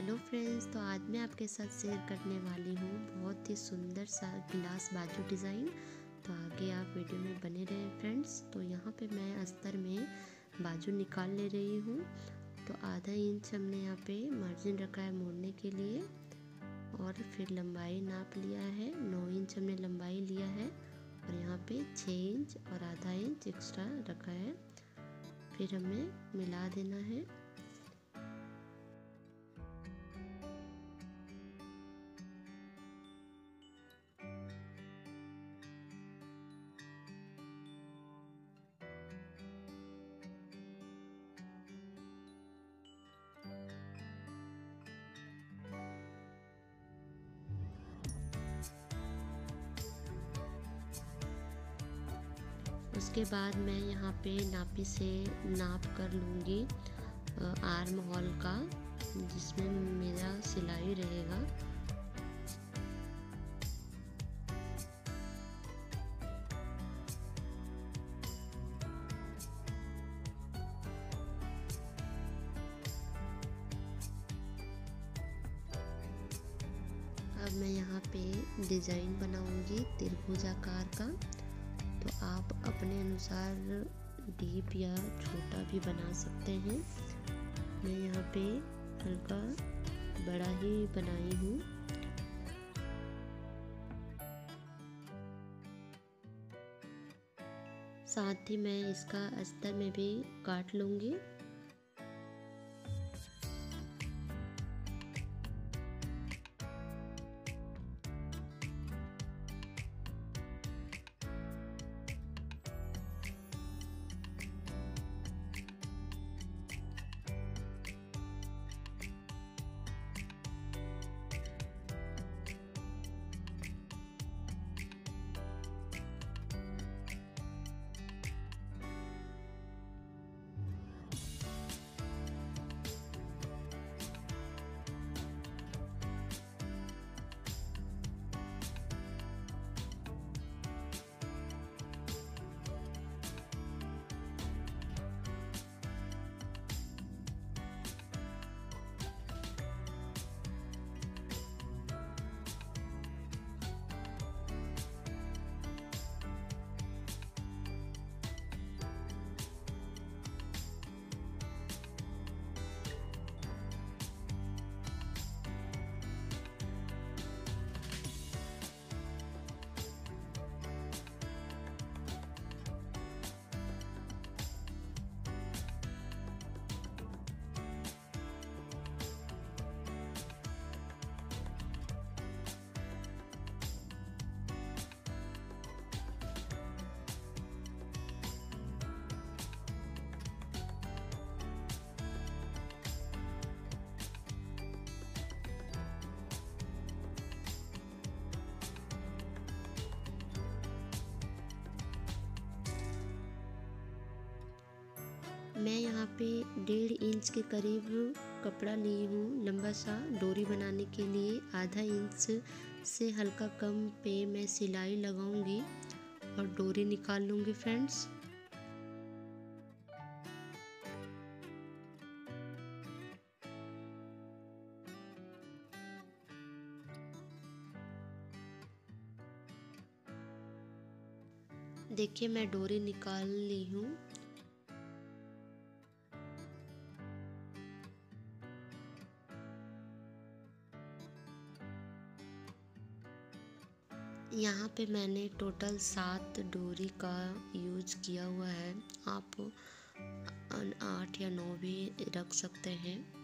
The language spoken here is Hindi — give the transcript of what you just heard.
हेलो फ्रेंड्स तो आज मैं आपके साथ शेयर करने वाली हूँ बहुत ही सुंदर सा गिलास बाजू डिज़ाइन। तो आगे आप वीडियो में बने रहे फ्रेंड्स। तो यहाँ पे मैं अस्तर में बाजू निकाल ले रही हूँ। तो आधा इंच हमने यहाँ पे मार्जिन रखा है मोड़ने के लिए और फिर लंबाई नाप लिया है। नौ इंच हमने लंबाई लिया है और यहाँ पे छः इंच और आधा इंच एक्स्ट्रा रखा है। फिर हमें मिला देना है। उसके बाद मैं यहाँ पे नापी से नाप कर लूँगी आर्म हॉल का, जिसमें मेरा सिलाई रहेगा। अब मैं यहाँ पे डिज़ाइन बनाऊँगी त्रिभुज आकार का। तो आप अपने अनुसार डीप या छोटा भी बना सकते हैं। मैं यहाँ पे हल्का बड़ा ही बनाई हूँ। साथ ही मैं इसका अस्तर में भी काट लूँगी। मैं यहाँ पे डेढ़ इंच के करीब कपड़ा ली हूँ लंबा सा डोरी बनाने के लिए। आधा इंच से हल्का कम पे मैं सिलाई लगाऊँगी और डोरी निकाल लूँगी फ्रेंड्स। देखिए मैं डोरी निकाल ली हूँ। यहाँ पे मैंने टोटल सात डोरी का यूज़ किया हुआ है। आप आठ या नौ भी रख सकते हैं।